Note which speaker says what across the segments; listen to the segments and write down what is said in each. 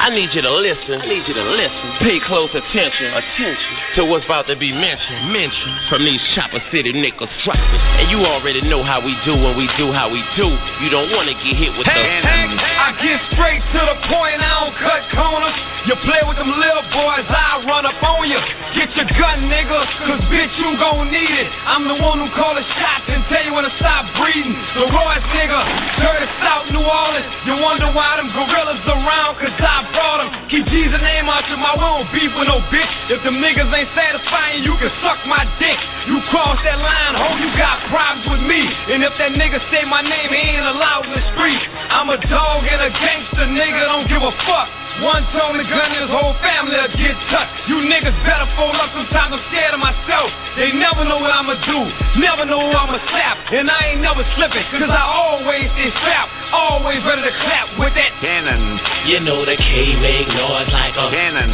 Speaker 1: I need you to listen. I need you to listen. Pay close attention. Attention to what's about to be mentioned. Mentioned from these Chopper City niggas dropping. And you already know how we do when we do how we do. You don't want to get hit with the.
Speaker 2: I get straight to the point, I don't cut corners. You play with them little boys, I run up on you. Get your gun, nigga, cause bitch, you gon' need it. I'm the one who call the shots and tell you when to stop breathing. The rawest nigga, dirty South New Orleans. Bitch. If them niggas ain't satisfying, you can suck my dick. You cross that line, ho, you got problems with me. And if that nigga say my name, he ain't allowed in the street. I'm a dog and a gangster, nigga, don't give a fuck. One told me gun and his whole family will get touched. You niggas better fold up, sometimes I'm scared of myself. They never know what I'ma do, never know who I'ma slap. And I ain't never slipping, cause I always stay strapped. Always ready to clap with that
Speaker 3: Cannon,
Speaker 1: You know the K make noise like a.
Speaker 3: cannon,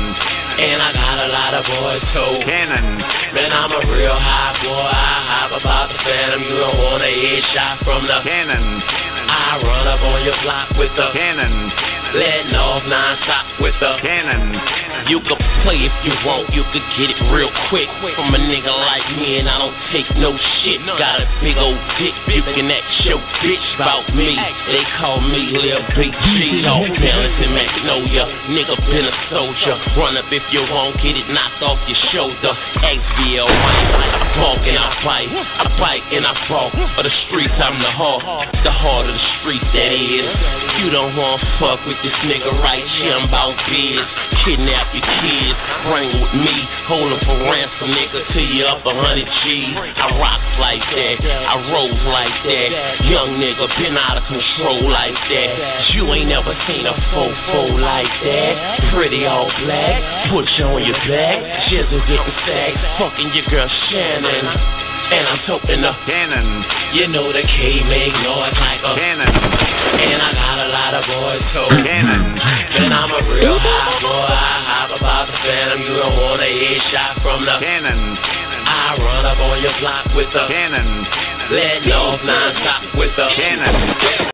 Speaker 1: And I got a lot of boys too.
Speaker 3: cannon,
Speaker 1: Man, I'm a real hot boy. I hop about the phantom. You don't want a headshot from the.
Speaker 3: cannon,
Speaker 1: I run up on your block with the.
Speaker 3: cannon,
Speaker 1: Letting off non-stop with the.
Speaker 3: cannon,
Speaker 1: You could play if you want, you could get it real quick From a nigga like me and I don't take no shit Got a big old dick, you can ask your bitch about me They call me Lil Big G, off balance in Magnolia Nigga been a soldier, run up if you won't get it knocked off your shoulder. XBL I balk and I bite I bite and I balk, of the streets I'm the heart. The heart of the streets that is. You don't wanna fuck with this nigga right here, I'm about biz. Kidnap your kids, bring with me. Hold Hold 'em for ransom, nigga, till you up a hundred G's. I rocks like that, I rolls like that. Young nigga been out of control like that. You ain't never seen a fofo like that Pretty all black, put you on your back Jizzle getting stacks, fucking your girl Shannon and I'm toting the
Speaker 3: cannon,
Speaker 1: You know the K make noise like a
Speaker 3: cannon,
Speaker 1: And I got a lot of boys too
Speaker 3: cannon,
Speaker 1: Man, I'm a real hot boy. I hop about the phantom. You don't want a headshot from the.
Speaker 3: cannon,
Speaker 1: I run up on your block with the.
Speaker 3: cannon,
Speaker 1: Letting off non-stop with the.
Speaker 3: cannon.